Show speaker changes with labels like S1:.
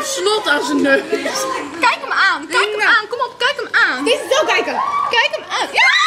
S1: heeft snot aan zijn neus.
S2: Kijk hem aan, kijk hem aan, kom op, kijk hem aan.
S1: Deze zo kijken. Kijk hem aan. Ja!